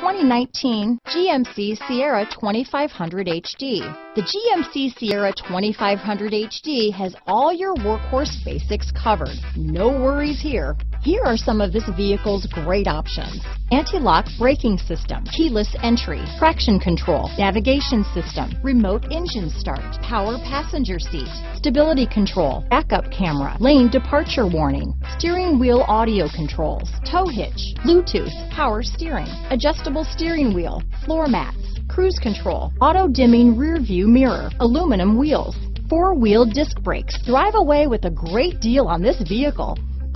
2019 GMC Sierra 2500 HD. The GMC Sierra 2500 HD has all your workhorse basics covered. No worries here. Here are some of this vehicle's great options. Anti-lock braking system, keyless entry, traction control, navigation system, remote engine start, power passenger seat, stability control, backup camera, lane departure warning, steering wheel audio controls, tow hitch, Bluetooth, power steering, adjustable steering wheel, floor mats, cruise control, auto dimming rear view mirror, aluminum wheels, four-wheel disc brakes. Drive away with a great deal on this vehicle.